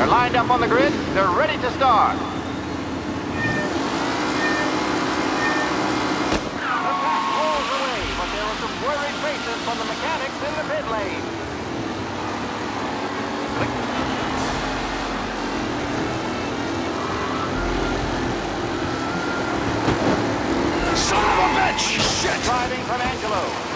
They're lined up on the grid. They're ready to start. The pack rolls away, but there are some worried faces from the mechanics in the pit lane. Son of a bitch! Shit! Driving from Angelo.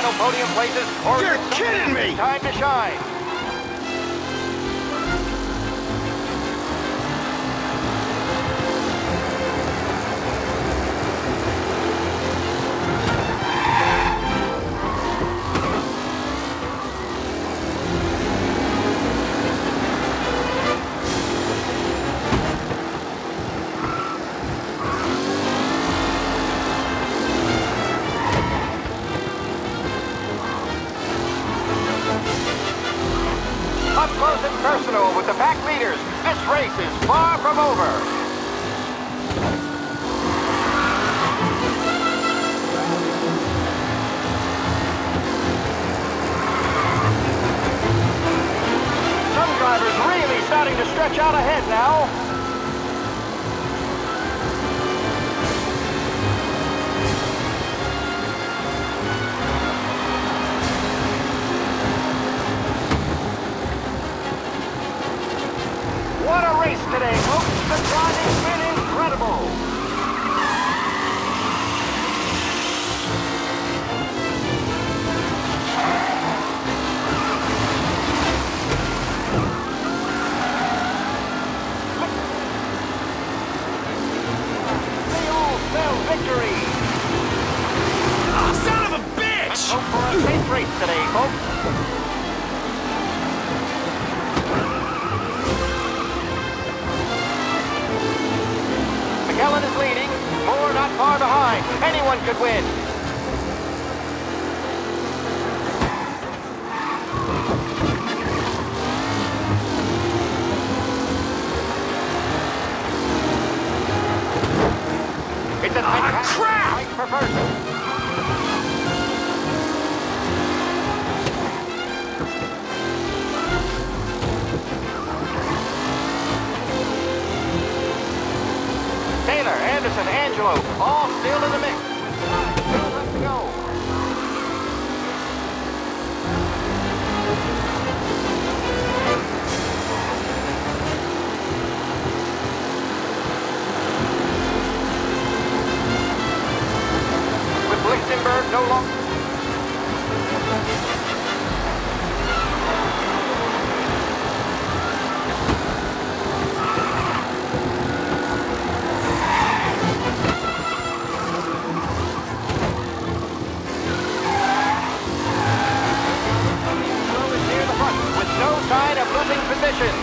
Final podium places? Or You're kidding me! Time to shine. Close with the pack leaders. This race is far from over. Some drivers really starting to stretch out ahead now. Safe race today, folks. McKellen is leading. Moore not far behind. Anyone could win. Anderson, Angelo, all still in the mix. Still left to go. With Lichtenberg no longer... needs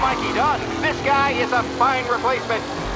Mikey Dunn? This guy is a fine replacement.